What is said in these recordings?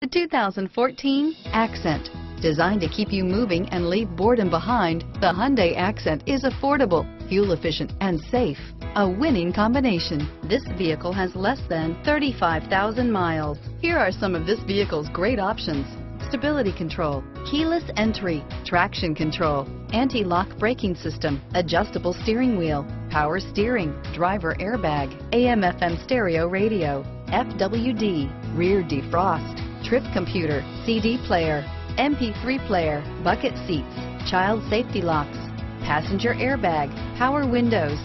The 2014 Accent. Designed to keep you moving and leave boredom behind, the Hyundai Accent is affordable, fuel efficient, and safe. A winning combination. This vehicle has less than 35,000 miles. Here are some of this vehicle's great options. Stability control, keyless entry, traction control, anti-lock braking system, adjustable steering wheel, power steering, driver airbag, AM FM stereo radio, FWD, rear defrost, trip computer, CD player, MP3 player, bucket seats, child safety locks, passenger airbag, power windows,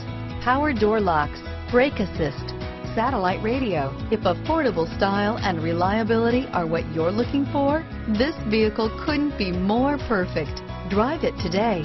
power door locks, brake assist, satellite radio. If affordable style and reliability are what you're looking for, this vehicle couldn't be more perfect. Drive it today.